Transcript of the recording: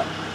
வணக்கம்